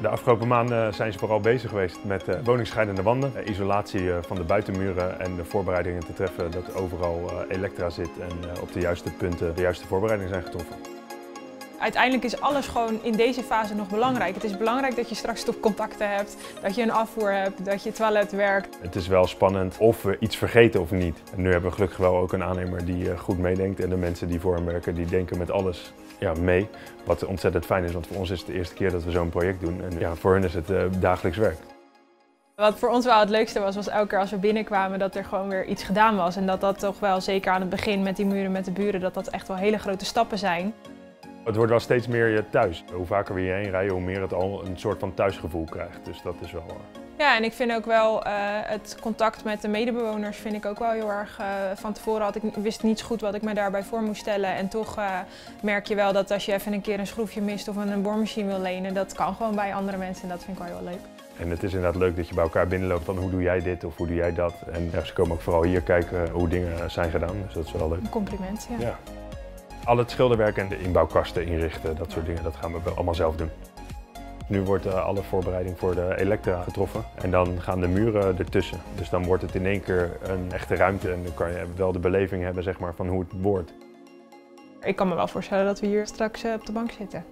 De afgelopen maanden zijn ze vooral bezig geweest met uh, woningscheidende wanden, uh, isolatie van de buitenmuren en de voorbereidingen te treffen dat overal elektra zit en op de juiste punten de juiste voorbereidingen zijn getroffen. Uiteindelijk is alles gewoon in deze fase nog belangrijk. Het is belangrijk dat je straks stopcontacten hebt, dat je een afvoer hebt, dat je toilet werkt. Het is wel spannend of we iets vergeten of niet. En nu hebben we gelukkig wel ook een aannemer die goed meedenkt en de mensen die voor hem werken die denken met alles ja, mee. Wat ontzettend fijn is, want voor ons is het de eerste keer dat we zo'n project doen. En ja, voor hen is het uh, dagelijks werk. Wat voor ons wel het leukste was, was elke keer als we binnenkwamen dat er gewoon weer iets gedaan was. En dat dat toch wel, zeker aan het begin met die muren met de buren, dat dat echt wel hele grote stappen zijn. Het wordt wel steeds meer je thuis. Hoe vaker we hierheen rijden, hoe meer het al een soort van thuisgevoel krijgt. Dus dat is wel... Uh... Ja, en ik vind ook wel uh, het contact met de medebewoners vind ik ook wel heel erg. Uh, van tevoren had ik, wist niet zo goed wat ik me daarbij voor moest stellen. En toch uh, merk je wel dat als je even een keer een schroefje mist of een boormachine wil lenen, dat kan gewoon bij andere mensen en dat vind ik wel heel leuk. En het is inderdaad leuk dat je bij elkaar binnenloopt van hoe doe jij dit of hoe doe jij dat. En ja, ze komen ook vooral hier kijken hoe dingen zijn gedaan, dus dat is wel leuk. Een compliment, ja. ja. Al het schilderwerk en de inbouwkasten inrichten, dat soort dingen, dat gaan we allemaal zelf doen. Nu wordt uh, alle voorbereiding voor de elektra getroffen en dan gaan de muren ertussen. Dus dan wordt het in één keer een echte ruimte en dan kan je wel de beleving hebben zeg maar, van hoe het wordt. Ik kan me wel voorstellen dat we hier straks uh, op de bank zitten.